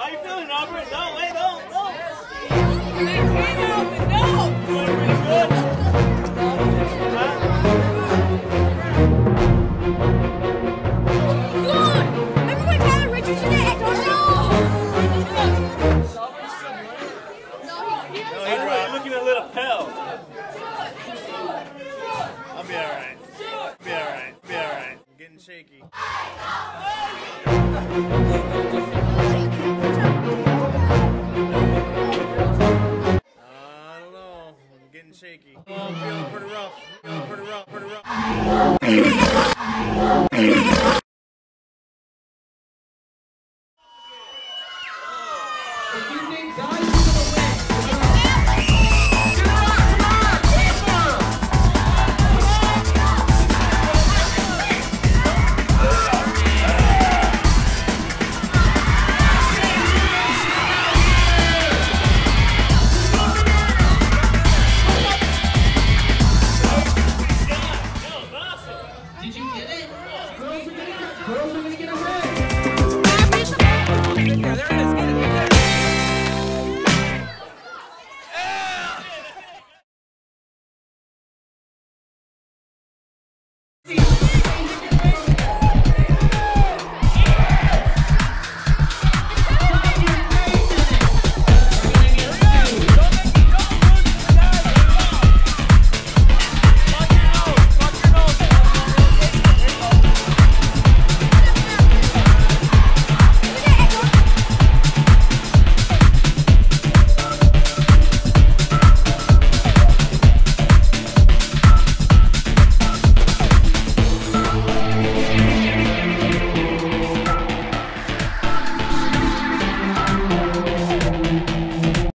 Robert. No, wait, don't, don't. No! Doing pretty good. Good! Remember when Tyler at Tornado? No, he's looking a little pale. I'll be alright. Be alright. Be alright. I'm getting shaky. Shaky. Oh, I'm feeling pretty rough. Feeling pretty rough. Pretty rough. You think guys It? Girls are gonna get, a ring.